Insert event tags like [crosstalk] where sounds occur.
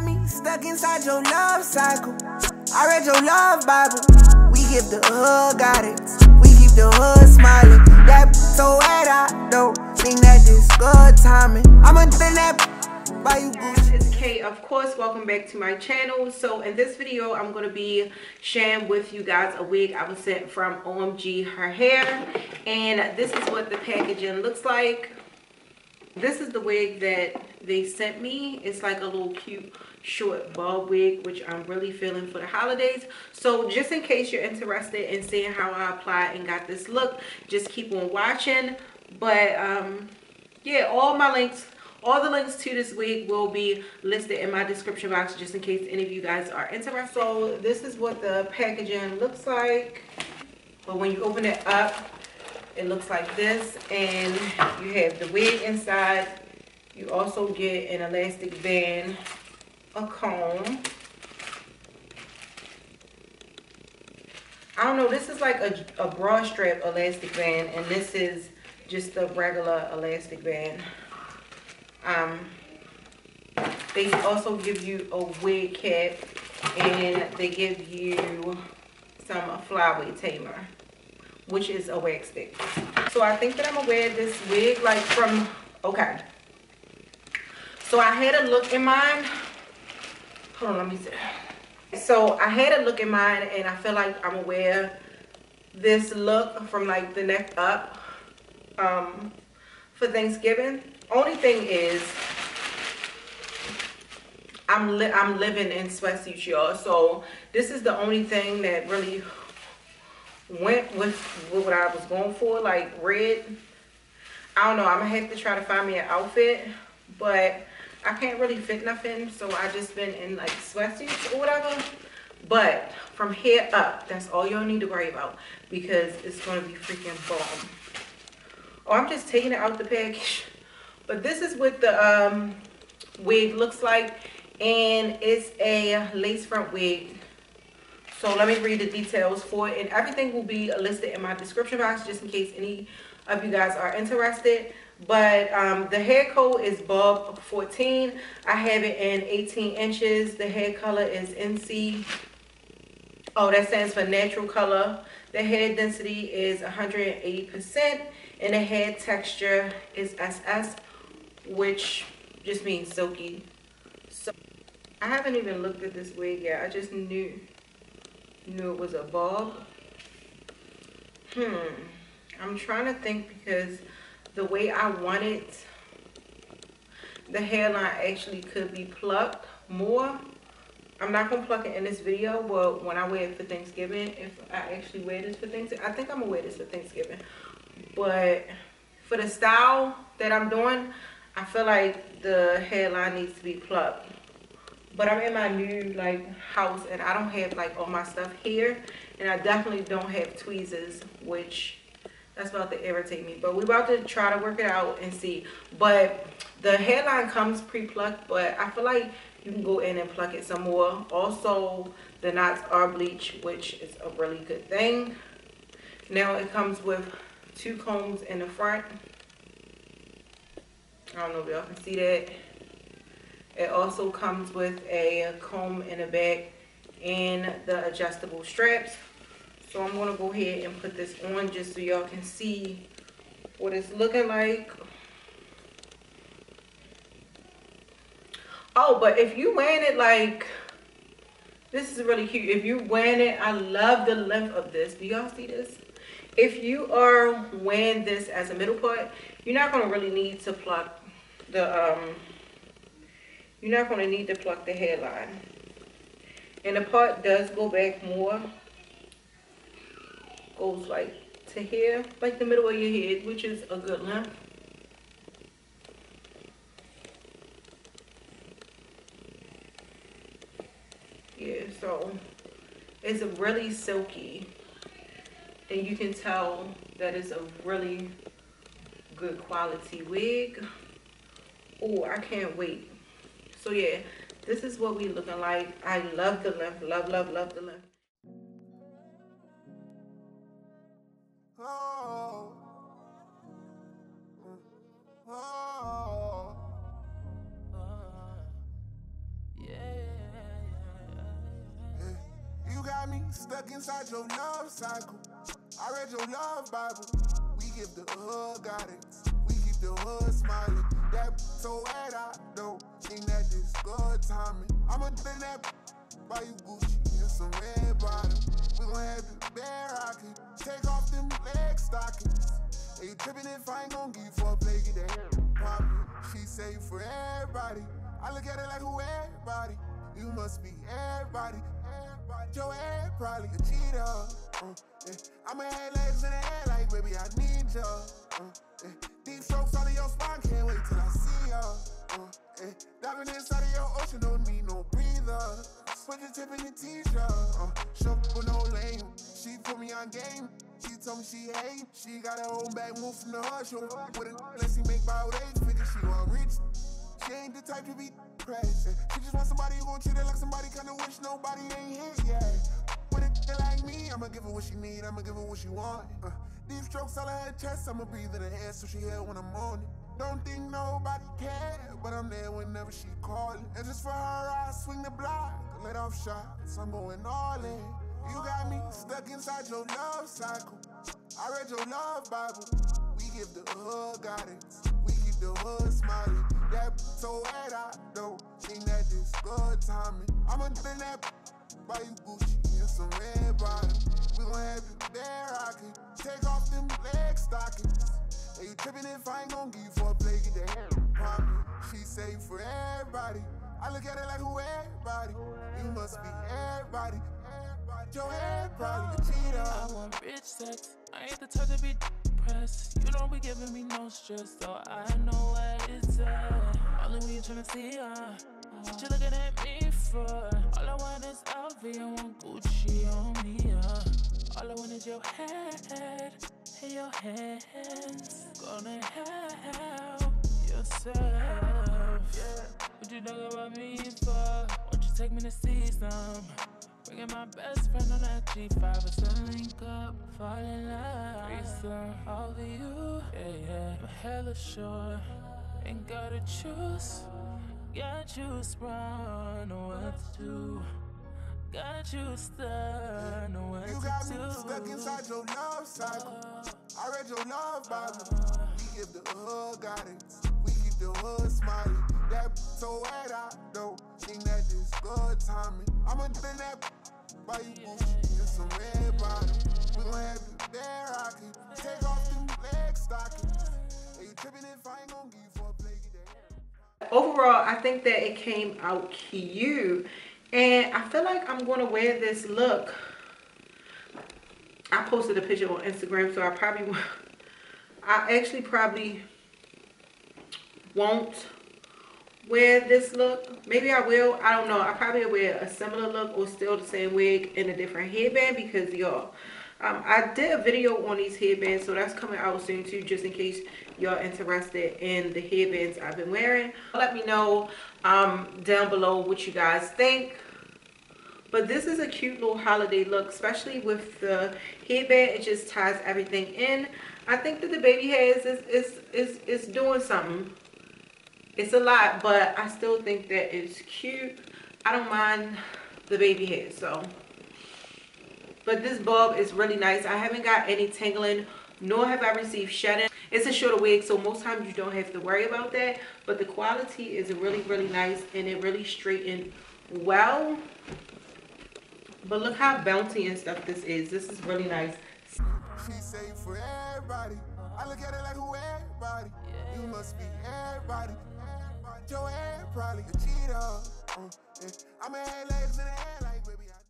got me stuck inside your love cycle. I read your love Bible. We give the hood guidance. We keep the hood smiling. That so wet, I don't think that this good timing. I'ma that by you. It's Kay, of course. Welcome back to my channel. So in this video, I'm gonna be sharing with you guys a wig I was sent from OMG Her Hair, and this is what the packaging looks like. This is the wig that they sent me. It's like a little cute short bob wig which i'm really feeling for the holidays. So just in case you're interested in seeing how i applied and got this look just keep on watching. But um yeah all my links all the links to this wig will be listed in my description box just in case any of you guys are interested. So this is what the packaging looks like. But when you open it up it looks like this. And you have the wig inside. You also get an elastic band a comb. I don't know, this is like a, a bra strap elastic band and this is just a regular elastic band. Um, they also give you a wig cap and they give you some flyway tamer which is a wax stick so i think that i'm gonna wear this wig like from okay so i had a look in mine hold on let me see. So i had a look in mine and i feel like i'm wear this look from like the neck up um for thanksgiving. Only thing is i'm li i'm living in sweatsuits y'all. So this is the only thing that really went with, with what i was going for like red. I don't know i'm gonna have to try to find me an outfit but I can't really fit nothing, so I just been in like sweatsuits or whatever. But from here up, that's all y'all need to worry about because it's gonna be freaking bomb. Oh, I'm just taking it out the package. [laughs] But this is what the um, wig looks like. And it's a lace front wig. So let me read the details for it. And everything will be listed in my description box just in case any of you guys are interested but um, the hair code is Bob 14. I have it in 18 inches. The hair color is NC. Oh, that stands for natural color. The hair density is 180% and the hair texture is SS, which just means silky. So I haven't even looked at this wig yet. I just knew knew it was a bob. Hmm. I'm trying to think because the way I want it, the hairline actually could be plucked more. I'm not going to pluck it in this video, but when I wear it for Thanksgiving, if I actually wear this for Thanksgiving, I think I'm going to wear this for Thanksgiving. But for the style that I'm doing, I feel like the hairline needs to be plucked. But I'm in my new like house and I don't have like all my stuff here. And I definitely don't have tweezers, which that's about to irritate me but we're about to try to work it out and see. But the hairline comes pre-plucked but i feel like you can go in and pluck it some more. Also the knots are bleached which is a really good thing. Now it comes with two combs in the front. I don't know if y'all can see that. It also comes with a comb in the back and the adjustable straps so I'm going to go ahead and put this on just so y'all can see what it's looking like. Oh, but if you wearing it like, this is really cute. If you're wearing it, I love the length of this. Do y'all see this? If you are wearing this as a middle part, you're not going to really need to pluck the, um, you're not going to need to pluck the hairline. And the part does go back more goes like to here, like the middle of your head, which is a good length. Yeah, so it's a really silky. And you can tell that it's a really good quality wig. Oh, I can't wait. So yeah, this is what we looking like. I love the length, love, love, love the length. Stuck inside your love cycle. I read your love Bible. We give the hood guidance. We keep the hood smiling. That so bad I don't think that this good timing. I'ma spend that buy you Gucci and some red bottoms. We gon' have you bare rockin'. Take off them leg stockings. Hey, you trippin' if I ain't gon' give you for a play, get that poppin'. She say for everybody. I look at it like who everybody. You must be everybody. Everybody. Your head probably a cheater. Uh, yeah. I'ma have legs in the air like baby, I need ya. Uh, yeah. Deep strokes all of your spine, can't wait till I see ya. Uh, yeah. Diving inside of your ocean, don't need no breather. Put your tip in your t-shirt. Uh, with no lame. She put me on game. She told me she hate. She got her own bag, move from the hush. With a let's see make about eight figures. She want rich. Ain't the type to be pressed. She just want somebody who gon' treat her like somebody kinda wish nobody ain't hit yet. A nigga like me, I'ma give her what she need, I'ma give her what she want. Uh, deep strokes all her chest, I'ma breathe in her air so she hear when I'm on it. Don't think nobody care, but I'm there whenever she callin'. And just for her, I swing the block, let off shots, I'm going all in. You got me stuck inside your love cycle. I read your love Bible. We give the hood guidance. We keep the hood smiling. That so bad I don't think that this good timing. I'ma spend that buy you Gucci and some red bottoms. We gon' have you bare rockin'. Take off them leg stockings. Hey, you trippin' if I ain't gon' give you for a play, get that hair poppin'. She say for everybody. I look at it like who everybody. You must be everybody. Your head probably cheater. I want rich sex. I ain't the type to be depressed. You don't be giving me no stress, so I know what it's at. Only when you tryna see her. What you looking at me for? All I want is LV, I want Gucci on me, uh. All I want is your head and your hands. Gonna help yourself. Yeah. What you talk about me for? Won't you take me to see some? Bringing my best friend on that G5 It's a link up, fall in love Threesome, all of you, yeah, yeah I'm hella sure, ain't gotta choose Got you sprung, know what to do Got you stuck, know what You to got me do stuck inside your love cycle. I read your love Bible. We give the hood guidance. We keep the hood smiling. That so bad I don't think that this good timing. I'ma spend that buy you Gucci and some red. We gon' have you rockin'. Take off them leg stockings. You if I ain't gon' give you for a overall i think that it came out cute and i feel like i'm gonna wear this look i posted a picture on instagram so i probably [laughs] i actually probably won't wear this look maybe i will i don't know i probably wear a similar look or still the same wig in a different headband because y'all um, I did a video on these headbands, so that's coming out soon too, just in case y'all interested in the headbands I've been wearing. Let me know um, down below what you guys think. But this is a cute little holiday look, especially with the headband. It just ties everything in. I think that the baby hairs is, is, is, is doing something. It's a lot, but I still think that it's cute. I don't mind the baby hairs, so but this bob is really nice i haven't got any tangling nor have i received shedding it's a shorter wig so most times you don't have to worry about that but the quality is really really nice and it really straightened well but look how bouncy and stuff this is this is really nice She for everybody. I look at it like who everybody. You must be everybody. Your head probably a cheater. Uh, yeah. I'ma have legs in the air like baby. I